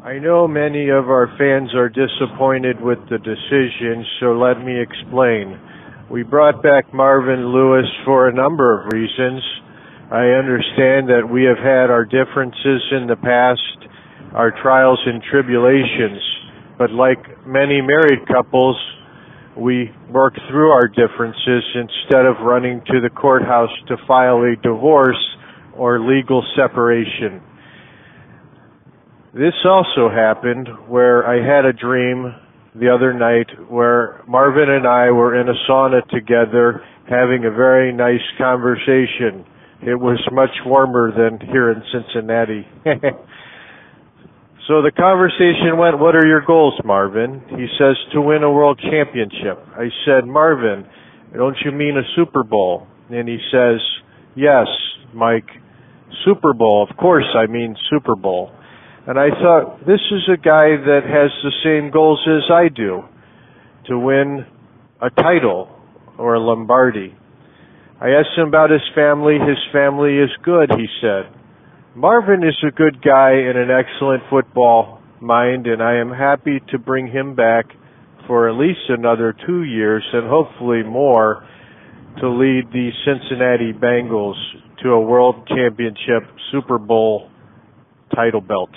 I know many of our fans are disappointed with the decision, so let me explain. We brought back Marvin Lewis for a number of reasons. I understand that we have had our differences in the past, our trials and tribulations, but like many married couples, we work through our differences instead of running to the courthouse to file a divorce or legal separation. This also happened where I had a dream the other night where Marvin and I were in a sauna together having a very nice conversation. It was much warmer than here in Cincinnati. so the conversation went, what are your goals, Marvin? He says, to win a world championship. I said, Marvin, don't you mean a Super Bowl? And he says, yes, Mike, Super Bowl. Of course I mean Super Bowl. And I thought, this is a guy that has the same goals as I do to win a title or a Lombardi. I asked him about his family. His family is good, he said. Marvin is a good guy and an excellent football mind, and I am happy to bring him back for at least another two years and hopefully more to lead the Cincinnati Bengals to a world championship Super Bowl title belt.